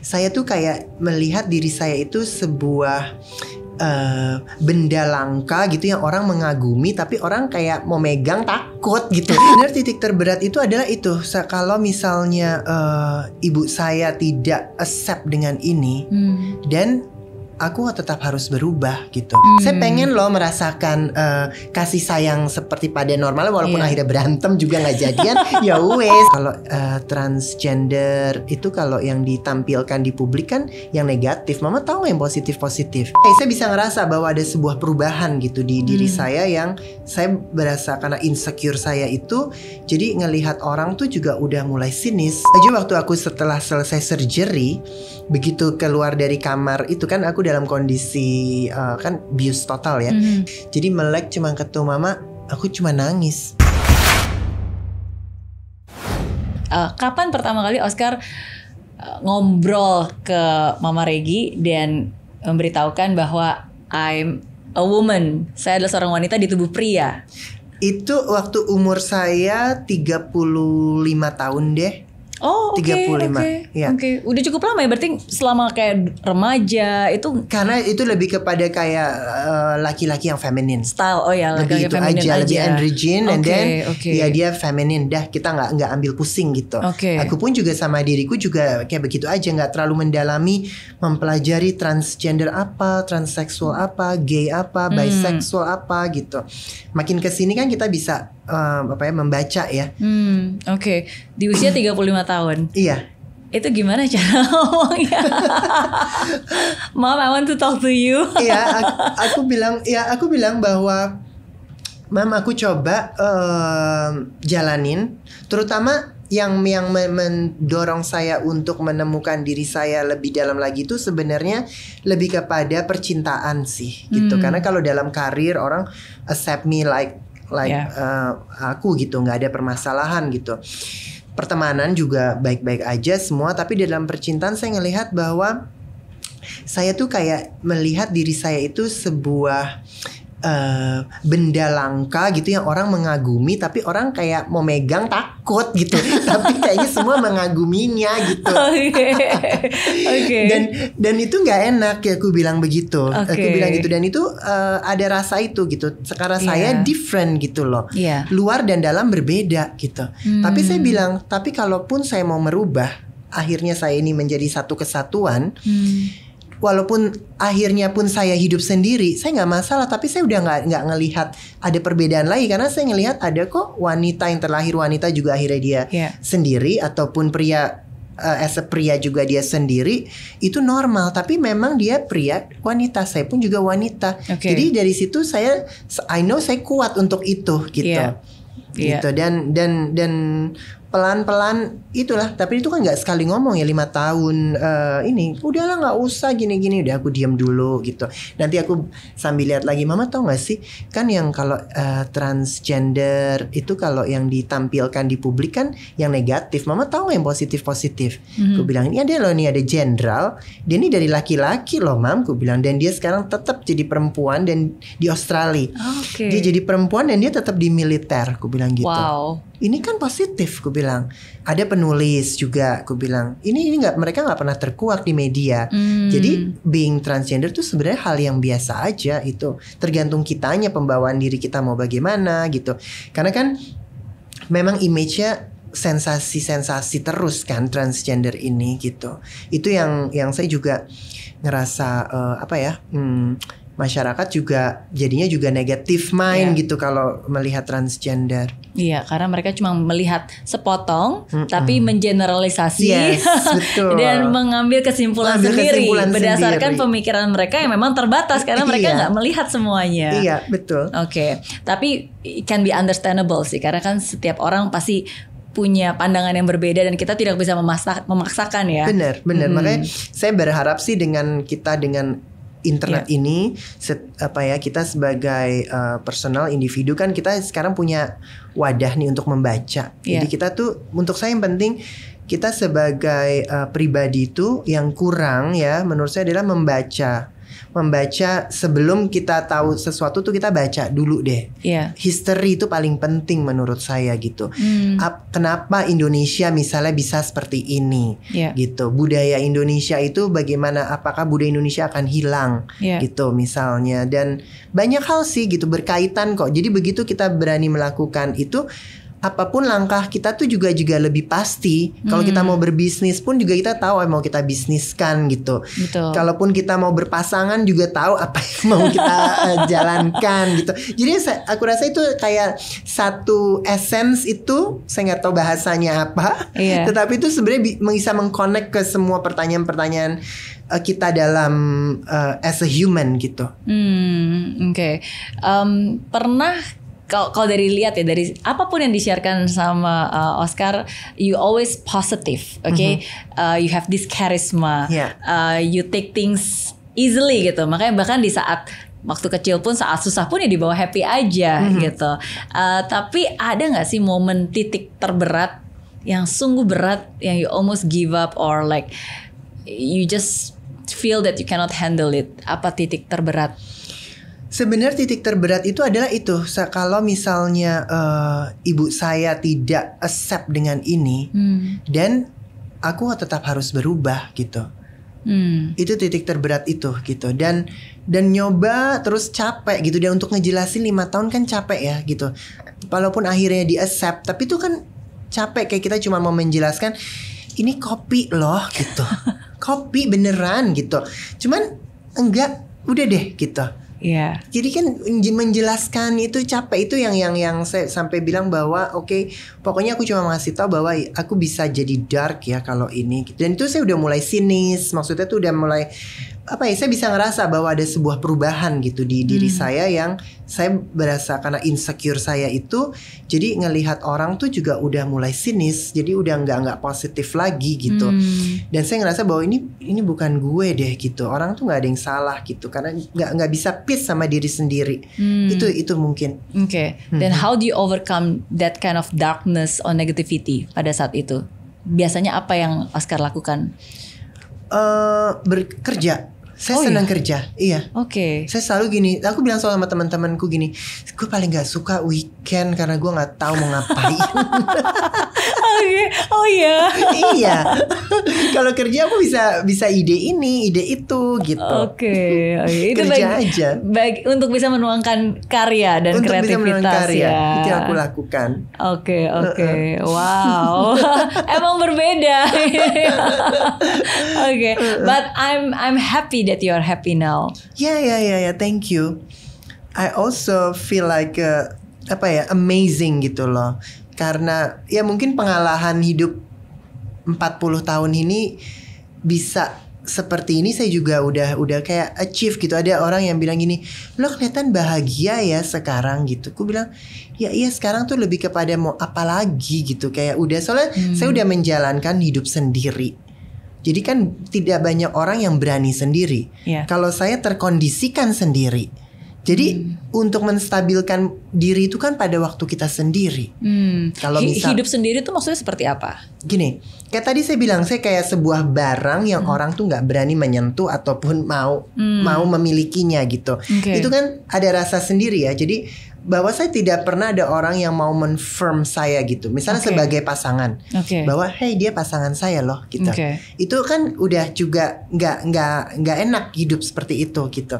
Saya tuh kayak melihat diri saya itu sebuah uh, benda langka gitu yang orang mengagumi tapi orang kayak mau megang takut gitu. Benar titik terberat itu adalah itu kalau misalnya uh, ibu saya tidak accept dengan ini hmm. dan aku tetap harus berubah gitu. Hmm. Saya pengen loh merasakan uh, kasih sayang seperti pada normalnya walaupun yeah. akhirnya berantem juga nggak jadian. ya wes. Kalau uh, transgender itu kalau yang ditampilkan di publik kan yang negatif. Mama tahu yang positif positif. Hey, saya bisa ngerasa bahwa ada sebuah perubahan gitu di diri hmm. saya yang saya berasa karena insecure saya itu jadi ngelihat orang tuh juga udah mulai sinis. Aja waktu aku setelah selesai surgery begitu keluar dari kamar itu kan aku dalam kondisi uh, kan bius total ya. Mm. Jadi melek cuma ketemu mama, aku cuma nangis. Uh, kapan pertama kali Oscar uh, ngobrol ke Mama Regi dan memberitahukan bahwa I'm a woman, saya adalah seorang wanita di tubuh pria? Itu waktu umur saya 35 tahun deh. Oh, oke. Okay, 35. Okay, ya. Oke, okay. udah cukup lama ya berarti selama kayak remaja itu karena itu lebih kepada kayak uh, laki-laki yang feminin. Style. Oh ya, lebih itu aja, aja, lebih androgen okay, and then okay. ya dia feminin dah kita nggak nggak ambil pusing gitu. Okay. Aku pun juga sama diriku juga kayak begitu aja nggak terlalu mendalami mempelajari transgender apa, transseksual apa, gay apa, hmm. bisexual apa gitu. Makin ke sini kan kita bisa um, apa ya membaca ya. Hmm, oke. Okay. Di usia 35 tahun. Iya. Itu gimana cara ngomongnya? Mom, I want to talk to you. Iya, aku, aku bilang ya aku bilang bahwa Mam aku coba um, jalanin terutama yang yang mendorong saya untuk menemukan diri saya lebih dalam lagi itu sebenarnya lebih kepada percintaan sih gitu hmm. karena kalau dalam karir orang accept me like like yeah. uh, aku gitu nggak ada permasalahan gitu pertemanan juga baik-baik aja semua tapi dalam percintaan saya ngelihat bahwa saya tuh kayak melihat diri saya itu sebuah uh, benda langka gitu yang orang mengagumi tapi orang kayak mau megang takut gitu tapi kayaknya semua mengaguminya gitu okay. okay. dan dan itu nggak enak ya aku bilang begitu okay. aku bilang gitu dan itu uh, ada rasa itu gitu sekarang yeah. saya different gitu loh yeah. luar dan dalam berbeda gitu hmm. tapi saya bilang tapi kalaupun saya mau merubah akhirnya saya ini menjadi satu kesatuan hmm walaupun akhirnya pun saya hidup sendiri, saya nggak masalah. Tapi saya udah nggak nggak ngelihat ada perbedaan lagi karena saya ngelihat ada kok wanita yang terlahir wanita juga akhirnya dia yeah. sendiri ataupun pria uh, as a pria juga dia sendiri itu normal. Tapi memang dia pria wanita, saya pun juga wanita. Okay. Jadi dari situ saya I know saya kuat untuk itu gitu. Yeah. Gitu yeah. dan dan dan pelan-pelan itulah. Tapi itu kan nggak sekali ngomong ya lima tahun uh, ini. Udahlah nggak usah gini-gini. Udah aku diam dulu gitu. Nanti aku sambil lihat lagi mama tau gak sih kan yang kalau uh, transgender itu kalau yang ditampilkan di publik kan yang negatif. Mama tahu yang positif positif mm-hmm. aku bilang ini ada loh nih ada jenderal dia ini dari laki-laki loh mam aku bilang. Dan dia sekarang tetap jadi perempuan dan di Australia. Okay. dia jadi perempuan dan dia tetap di militer aku bilang gitu. Wow ini kan positif aku bilang. Ada penulis juga aku bilang. Ini ini nggak mereka nggak pernah terkuak di media. Hmm. jadi being transgender tuh sebenarnya hal yang biasa aja itu tergantung kitanya pembawaan diri kita mau bagaimana gitu. Karena kan memang image-nya sensasi-sensasi terus kan transgender ini gitu. Itu yang yang saya juga ngerasa uh, apa ya hmm, masyarakat juga jadinya juga negatif mind yeah. gitu kalau melihat transgender. Iya, karena mereka cuma melihat sepotong mm -mm. tapi mengeneralisasi yes, betul. dan mengambil kesimpulan mengambil sendiri kesimpulan berdasarkan sendiri. pemikiran mereka yang memang terbatas karena mereka iya. nggak melihat semuanya. Iya, betul. Oke. Okay. Tapi it can be understandable sih karena kan setiap orang pasti punya pandangan yang berbeda dan kita tidak bisa memaksa, memaksakan ya. Benar, benar. Hmm. Makanya saya berharap sih dengan kita dengan internet yeah. ini set, apa ya kita sebagai uh, personal individu kan kita sekarang punya wadah nih untuk membaca. Yeah. Jadi kita tuh untuk saya yang penting kita sebagai uh, pribadi itu yang kurang ya menurut saya adalah membaca membaca sebelum kita tahu sesuatu tuh kita baca dulu deh. Iya. History itu paling penting menurut saya gitu. Hmm. Ap- kenapa Indonesia misalnya bisa seperti ini Iya. gitu. Budaya Indonesia itu bagaimana apakah budaya Indonesia akan hilang Iya. gitu misalnya dan banyak hal sih gitu berkaitan kok. Jadi begitu kita berani melakukan itu apa pun langkah kita tuh juga juga lebih pasti. Kalau kita Hmm. mau berbisnis pun juga kita tahu yang mau kita bisniskan gitu. Betul. Kalaupun kita mau berpasangan juga tahu apa yang mau kita eh, jalankan gitu. Jadi aku rasa itu kayak satu essence itu saya nggak tahu bahasanya apa. Iya. Tetapi itu sebenarnya bi- bisa mengconnect ke semua pertanyaan-pertanyaan eh, kita dalam eh, as a human gitu. Hmm, oke. Em, pernah kalau kalau dari lihat ya dari apa pun yang disiarkan sama uh, Oscar, you always positive, oke? Uh, you have this charisma. Yeah. Uh, you take things easily gitu. Makanya bahkan di saat waktu kecil pun saat susah pun ya dibawa happy aja gitu. Uh, tapi ada nggak sih momen titik terberat yang sungguh berat yang you almost give up or like you just feel that you cannot handle it? Apa titik terberat? Sebenarnya titik terberat itu adalah itu kalau misalnya eh, ibu saya tidak accept dengan ini Hmm. dan aku tetap harus berubah gitu. Hmm. Itu titik terberat itu gitu dan dan nyoba terus capek gitu dan untuk ngejelasin lima tahun kan capek ya gitu. Walaupun akhirnya di accept tapi itu kan capek kayak kita cuma mau menjelaskan ini kopi loh gitu. kopi beneran gitu. Cuman enggak udah deh gitu. Iya. Jadi kan menj- menjelaskan itu capek itu yang yang yang saya sampai bilang bahwa oke pokoknya aku cuma ngasih tahu bahwa aku bisa jadi dark ya kalau ini dan itu saya udah mulai sinis maksudnya tuh udah mulai apa ya saya bisa ngerasa bahwa ada sebuah perubahan gitu di diri saya yang saya berasa karena insecure saya itu jadi ngelihat orang tuh juga udah mulai sinis jadi udah nggak nggak positif lagi gitu Hmm. dan saya ngerasa bahwa ini ini bukan gue deh gitu orang tuh nggak ada yang salah gitu karena nggak nggak bisa peace sama diri sendiri Hmm. itu itu mungkin Oke. Then how do you overcome that kind of darkness or negativity pada saat itu? Biasanya apa yang Oscar lakukan? eh bekerja saya Oh, senang iya? kerja iya Oke. saya selalu gini aku bilang selalu sama teman-temanku gini gue paling nggak suka weekend karena gue nggak tahu mau ngapain Oke. Oh iya. iya kalau kerja aku bisa bisa ide ini ide itu gitu Oke. Oke. Itu Kerja baik, aja. baik untuk bisa menuangkan karya dan untuk bisa kreativitas menurunkan karya ya. itu yang aku lakukan Oke, oke. Wow. Emang berbeda. Oke. But I'm I'm happy that you are happy now. Ya ya ya ya, thank you. I also feel like uh, apa ya amazing gitu loh. Karena ya mungkin pengalaman hidup 40 tahun ini bisa seperti ini saya juga udah udah kayak achieve gitu. Ada orang yang bilang gini, "Lo kelihatan bahagia ya sekarang." gitu. Aku bilang, "Ya iya sekarang tuh lebih kepada mau apa lagi gitu." Kayak udah soalnya saya udah menjalankan hidup sendiri. Jadi kan tidak banyak orang yang berani sendiri. Iya. Kalau saya terkondisikan sendiri. Jadi untuk menstabilkan diri itu kan pada waktu kita sendiri. Hmm. Kalau misal- hidup sendiri tuh maksudnya seperti apa? Gini, kayak tadi saya bilang saya kayak sebuah barang yang orang tuh nggak berani menyentuh ataupun mau mau memilikinya gitu. Oke. Itu kan ada rasa sendiri ya. Jadi bahwa saya tidak pernah ada orang yang mau menfirm saya gitu. Misalnya Oke. sebagai pasangan. Oke. Bahwa hey dia pasangan saya loh gitu. Oke. Itu kan udah juga nggak nggak nggak enak hidup seperti itu gitu.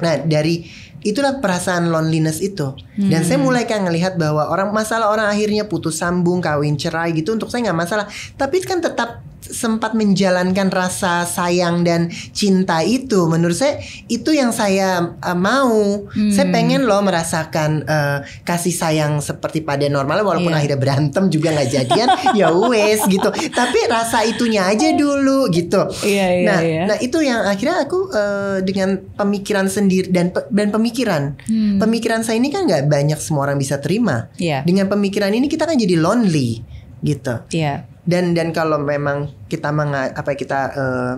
Nah dari itulah perasaan loneliness itu. Dan saya Hmm. mulai kan ngelihat bahwa orang masalah orang akhirnya putus sambung, kawin cerai gitu untuk saya nggak masalah. Tapi kan tetap sempat menjalankan rasa sayang dan cinta itu. Menurut saya itu yang saya uh, mau. Saya Hmm. pengen loh merasakan uh, kasih sayang seperti pada normalnya walaupun Iya. akhirnya berantem juga nggak jadian. ya wes gitu. Tapi rasa itunya aja dulu gitu. Iya, iya, nah, iya. nah itu yang akhirnya aku eh, dengan pemikiran sendiri dan pe- dan pemikiran. Hmm. Pemikiran saya ini kan nggak banyak semua orang bisa terima. Iya. Dengan pemikiran ini kita kan jadi lonely gitu. Iya. Dan dan kalau memang kita menga, apa kita eh,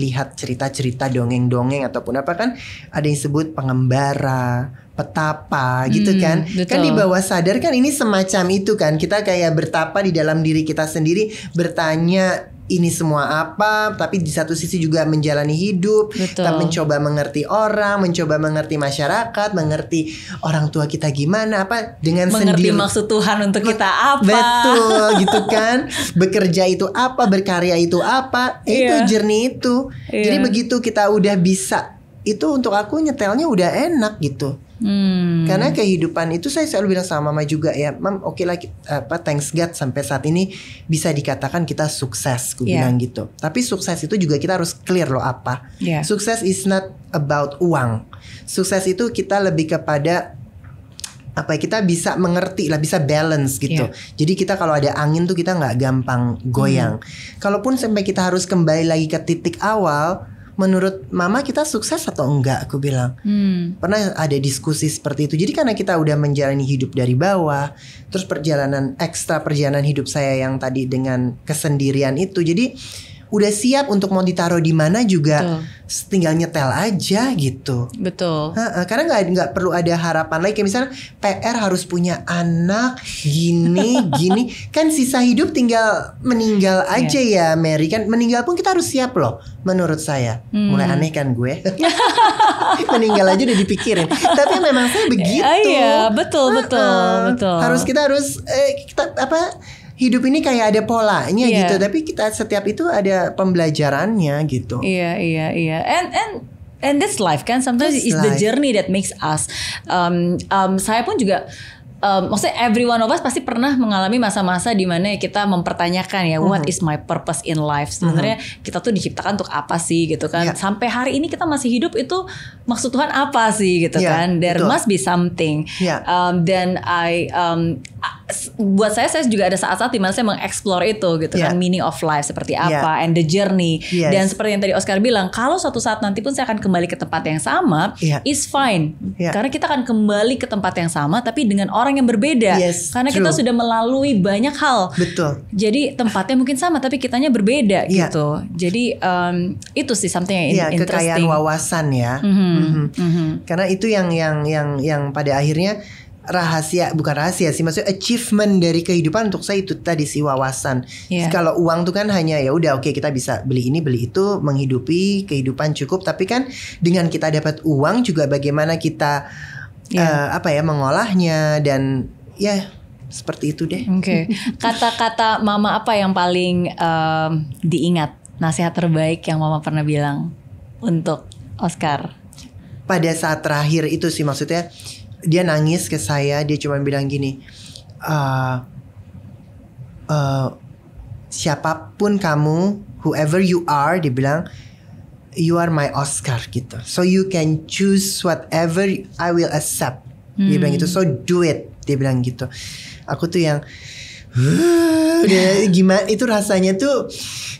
lihat cerita-cerita dongeng-dongeng ataupun apa kan ada yang sebut pengembara, petapa gitu Hmm, kan. Kan betul. di bawah sadar kan ini semacam itu kan. Kita kayak bertapa di dalam diri kita sendiri, bertanya ini semua apa, tapi di satu sisi juga menjalani hidup, Betul. kita mencoba mengerti orang, mencoba mengerti masyarakat, mengerti orang tua kita gimana, apa dengan Mengerti sendiri. maksud Tuhan untuk kita apa? Betul gitu kan Bekerja itu apa Berkarya itu apa eh, Itu Iya. jernih itu Iya. Jadi begitu kita udah bisa Itu untuk aku nyetelnya udah enak gitu Hmm. Karena kehidupan itu saya selalu bilang sama mama juga ya Mam oke lah ki- apa Thanks God sampai saat ini Bisa dikatakan kita sukses Aku Iya. bilang gitu Tapi sukses itu juga kita harus clear loh apa Iya. Sukses is not about uang Sukses itu kita lebih kepada apa ya, kita bisa mengerti lah bisa balance gitu Iya. jadi kita kalau ada angin tuh kita nggak gampang goyang kalaupun sampai kita harus kembali lagi ke titik awal menurut mama kita sukses atau enggak? Aku bilang. Hmm. pernah ada diskusi seperti itu. Jadi karena kita udah menjalani hidup dari bawah terus perjalanan ekstra perjalanan hidup saya yang tadi dengan kesendirian itu. Jadi udah siap untuk mau ditaruh di mana juga tinggal nyetel aja gitu. Betul. Ha-ha, karena nggak nggak perlu ada harapan lagi. Kayak misalnya PR harus punya anak gini gini. Kan sisa hidup tinggal meninggal aja ya Mary. Kan meninggal pun kita harus siap loh menurut saya. Mulai aneh kan gue. Meninggal aja udah dipikirin. Tapi memang saya begitu. Ah, iya, betul, betul, betul. harus kita harus eh, kita apa hidup ini kayak ada polanya Iya. gitu tapi kita setiap itu ada pembelajarannya gitu Iya, iya, iya. And and and that's life kan. Sometimes That's it's the journey that makes us. Um, um, saya pun juga um, maksudnya every one of us pasti pernah mengalami masa-masa di mana kita mempertanyakan ya what Mm-hmm. is my purpose in life sebenarnya kita tuh diciptakan untuk apa sih gitu kan Yeah. sampai hari ini kita masih hidup itu maksud Tuhan apa sih gitu Yeah, kan there betul. must be something Yeah. um, dan I um, s- buat saya saya juga ada saat-saat di mana saya mengeksplor itu gitu Yeah. kan meaning of life seperti Yeah. apa and the journey Yes. dan seperti yang tadi Oscar bilang, kalau suatu saat nanti pun saya akan kembali ke tempat yang sama, Iya. is fine. Iya. Karena kita akan kembali ke tempat yang sama, tapi dengan orang yang berbeda. Yes, Karena kita true. sudah melalui banyak hal. betul Jadi tempatnya mungkin sama, tapi kitanya berbeda Iya. gitu. Jadi um, itu sih something yang Iya, in- kekayaan interesting. wawasan ya. Mhm, Mhm. mhm. Karena itu yang yang yang yang pada akhirnya rahasia bukan rahasia sih maksudnya achievement dari kehidupan untuk saya itu tadi sih wawasan. Iya. Kalau uang tuh kan hanya ya udah oke kita bisa beli ini beli itu menghidupi kehidupan cukup tapi kan dengan kita dapat uang juga bagaimana kita Iya. eh, apa ya mengolahnya dan ya seperti itu deh. Oke, kata-kata Mama apa yang paling um, diingat? Nasihat terbaik yang Mama pernah bilang untuk Oscar. pada saat terakhir itu sih maksudnya dia nangis ke saya dia cuma bilang gini "Eh, eh, siapa pun kamu whoever you are dia bilang you are my Oscar gitu. So you can choose whatever I will accept dia bilang gitu. So do it dia bilang gitu. Aku tuh yang udah gimana? Itu rasanya tuh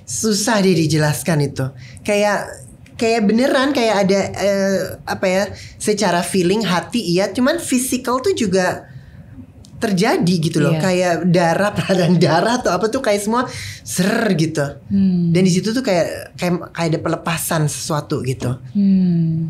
susah deh dijelaskan itu. Kayak kayak beneran kayak ada eh, apa ya secara feeling hati iya cuman physical tuh juga terjadi gitu loh Iya. kayak darah peradan darah atau apa tuh kayak semua ser gitu Hmm. dan di situ tuh kayak kayak kayak ada pelepasan sesuatu gitu Hmm.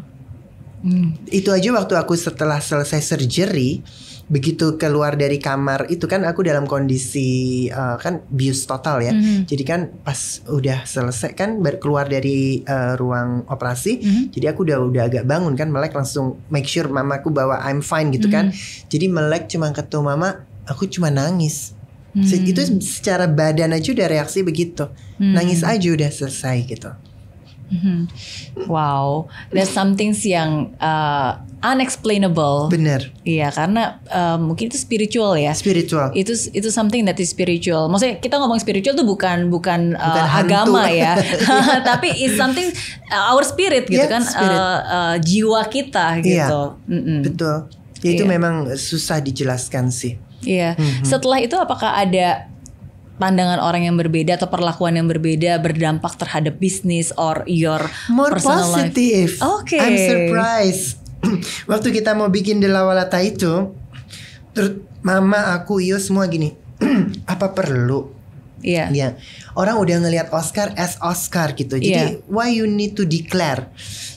Hmm. itu aja waktu aku setelah selesai surgery begitu keluar dari kamar itu kan aku dalam kondisi eh, kan bius total ya Mhm. jadi kan pas udah selesai kan baru keluar dari eh, ruang operasi Mhm. jadi aku udah udah agak bangun kan melek langsung make sure mamaku bahwa I'm fine gitu kan jadi melek cuma ketemu mama aku cuma nangis Se- Hmm. itu secara badan aja udah reaksi begitu Hmm. nangis aja udah selesai gitu Mhm. Wow, there's something yang uh, unexplainable. bener Iya, karena uh, mungkin itu spiritual ya. spiritual Itu itu something that is spiritual. Maksudnya kita ngomong spiritual tuh bukan bukan, uh, hantu. agama ya, tapi it's something uh, our spirit gitu Yeah, kan, spirit. Uh, uh, jiwa kita gitu. Mm-mm. betul ya itu Iya. memang susah dijelaskan sih Iya. Mhm. Setelah itu apakah ada pandangan orang yang berbeda atau perlakuan yang berbeda berdampak terhadap bisnis or your more personal life? positive. Oke. I'm surprised. Waktu kita mau bikin Delawalata itu, terus mama aku iyo semua gini. apa perlu? Iya. Ya, orang udah ngelihat Oscar as Oscar gitu. Jadi Iya. why you need to declare?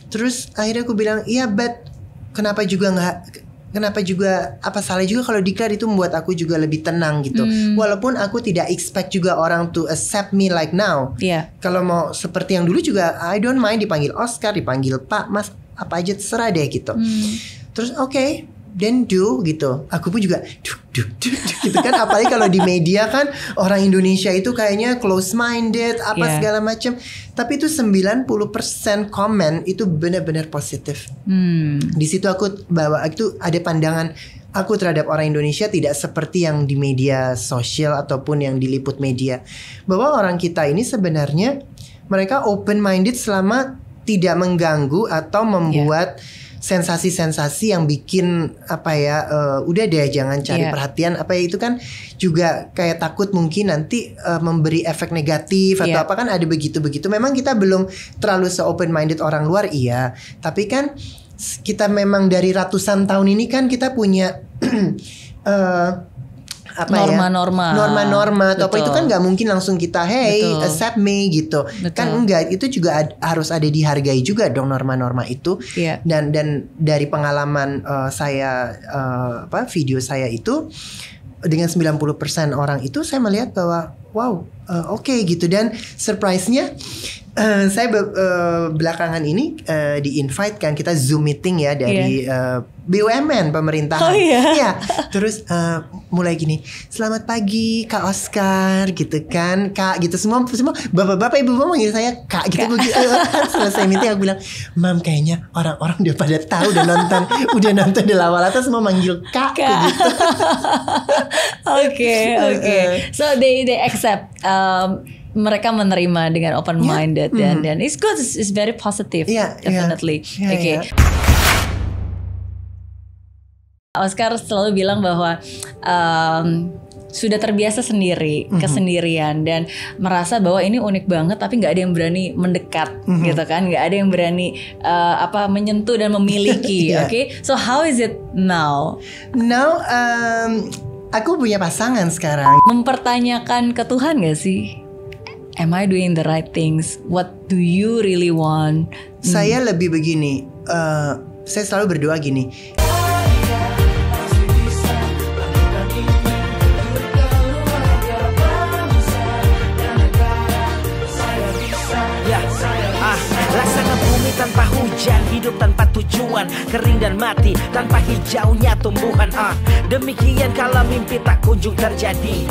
Terus akhirnya aku bilang, iya but kenapa juga nggak kenapa juga apa salah juga kalau declare itu membuat aku juga lebih tenang gitu. Hmm. Walaupun aku tidak expect juga orang to accept me like now. Iya. Kalau mau seperti yang dulu juga I don't mind dipanggil Oscar, dipanggil Pak, Mas, apa aja terserah deh gitu. Hmm. Terus oke, then do gitu. Aku pun juga duk duk duk, duk gitu kan. Apalagi kalau di media kan orang Indonesia itu kayaknya close minded apa Yeah. segala macam. Tapi itu 90% komen itu benar-benar positif. Hmm. Di situ aku bawa itu ada pandangan aku terhadap orang Indonesia tidak seperti yang di media sosial ataupun yang diliput media. Bahwa orang kita ini sebenarnya mereka open minded selama tidak mengganggu atau membuat sensasi-sensasi yang bikin apa ya eh, udah deh jangan cari Iya. perhatian apa ya itu kan juga kayak takut mungkin nanti eh, memberi efek negatif atau Iya. apa kan ada begitu-begitu memang kita belum terlalu se open minded orang luar iya tapi kan kita memang dari ratusan tahun ini kan kita punya eh, apa ya Norma-norma. norma-norma atau apa itu kan nggak mungkin langsung kita hey Betul. accept me gitu Betul. kan enggak itu juga ad- harus ada dihargai juga dong norma-norma itu Iya. dan dan dari pengalaman eh, saya eh, apa video saya itu dengan 90% orang itu saya melihat bahwa wow eh, oke gitu dan surprise-nya eh, saya be- eh, belakangan ini eh, di invite kan kita zoom meeting ya dari eh, BUMN pemerintahan. Oh, iya? Iya. Terus eh, mulai gini, selamat pagi Kak Oscar gitu kan, Kak gitu semua semua bapak-bapak ibu-ibu manggil saya Kak gitu. Gua gitu. Selesai meeting aku bilang, Mam kayaknya orang-orang udah pada tahu udah nonton, udah nonton di lawal atas semua manggil Kak, Kak. gitu. Oke, oke. So they they accept um, mereka menerima dengan open minded dan dan it's good, it's, it's very positive, iya. definitely. Iya, Oke. iya. Oscar selalu bilang bahwa um, sudah terbiasa sendiri Mhm. kesendirian dan merasa bahwa ini unik banget tapi nggak ada yang berani mendekat Mhm. gitu kan nggak ada yang berani uh, apa menyentuh dan memiliki Iya. oke so how is it now Now um, aku punya pasangan sekarang. mempertanyakan ke Tuhan gak sih? Am I doing the right things? What do you really want? Saya lebih begini, eh, saya selalu berdoa gini. Tanpa hujan, hidup tanpa tujuan, kering dan mati tanpa hijaunya tumbuhan. Ah, demikian kalau mimpi tak kunjung terjadi,